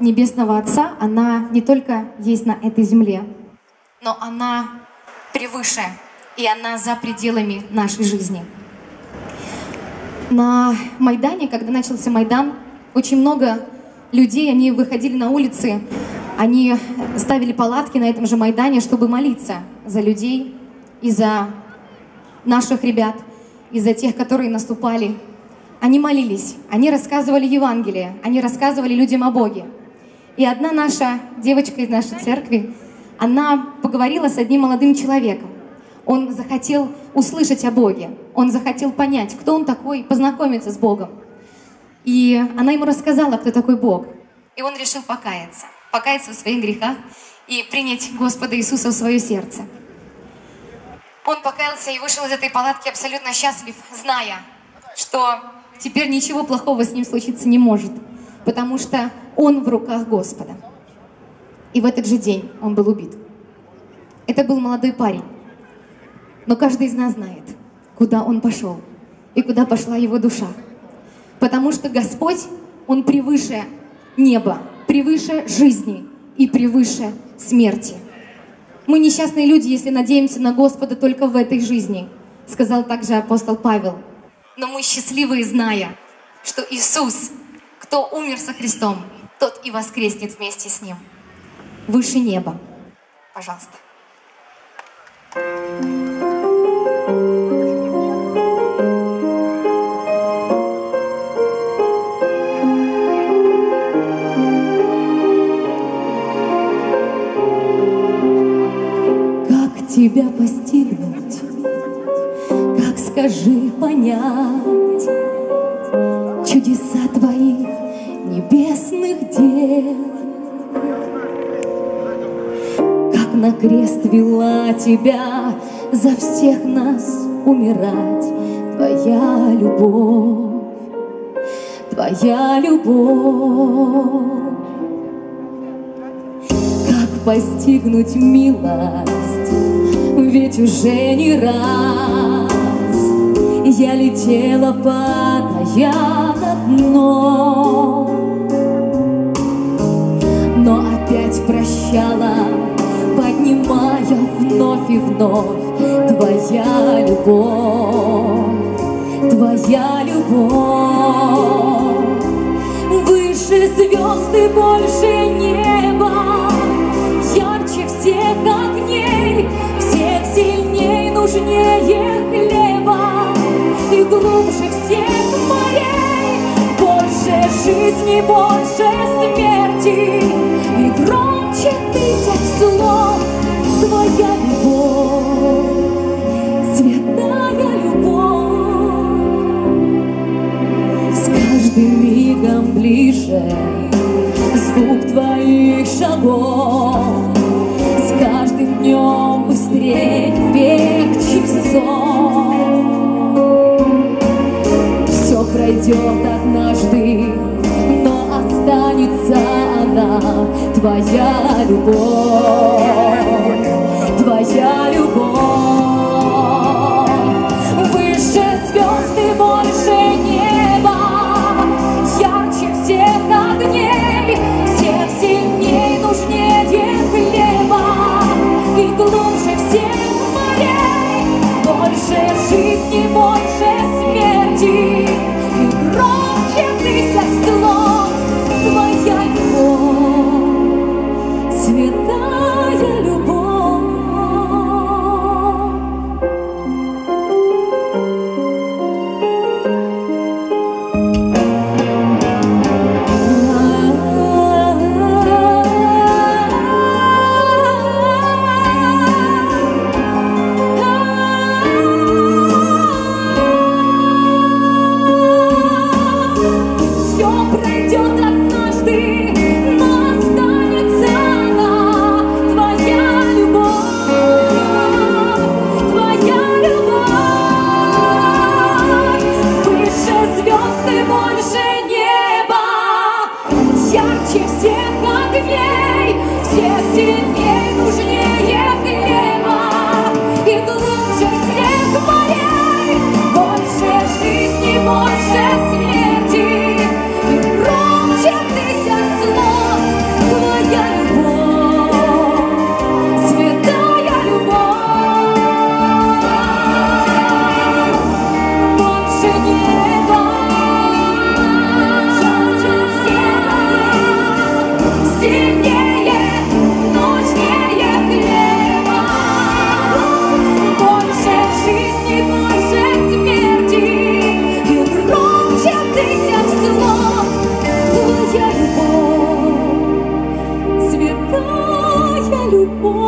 Небесного Отца, она не только есть на этой земле, но она превыше, и она за пределами нашей жизни. На Майдане, когда начался Майдан, очень много людей, они выходили на улицы, они ставили палатки на этом же Майдане, чтобы молиться за людей и за наших ребят, и за тех, которые наступали. Они молились, они рассказывали Евангелие, они рассказывали людям о Боге. И одна наша девочка из нашей церкви, она поговорила с одним молодым человеком. Он захотел услышать о Боге, он захотел понять, кто он такой, познакомиться с Богом. И она ему рассказала, кто такой Бог. И он решил покаяться, покаяться в своих грехах и принять Господа Иисуса в свое сердце. Он покаялся и вышел из этой палатки абсолютно счастлив, зная, что теперь ничего плохого с ним случиться не может, потому что он в руках Господа. И в этот же день он был убит. Это был молодой парень. Но каждый из нас знает, куда он пошел и куда пошла его душа. Потому что Господь, Он превыше неба, превыше жизни и превыше смерти. Мы несчастные люди, если надеемся на Господа только в этой жизни, сказал также апостол Павел. Но мы счастливые, зная, что Иисус, кто умер со Христом, тот и воскреснет вместе с Ним. Выше неба. Пожалуйста. Как тебя постигнуть, скажи понять чудеса твоих небесных дел? Как на крест вела тебя за всех нас умирать твоя любовь, твоя любовь. Как постигнуть милость, ведь уже не раз я летела, падая на дно, но опять прощала, поднимая вновь и вновь твоя любовь, твоя любовь. Выше звезды, больше неба, ярче всех огней, всех сильней, нужнее хлеба жизни, больше смерти. И громче тысяч слов твоя любовь, святая любовь. С каждым мигом ближе звук твоих шагов, с каждым днем быстрее бег часов. Твоя любовь, твоя любовь. Выше звезд и больше неба, ярче всех огней, всех сильней, нужнее хлеба и глубже всех морей, больше жизни, 我。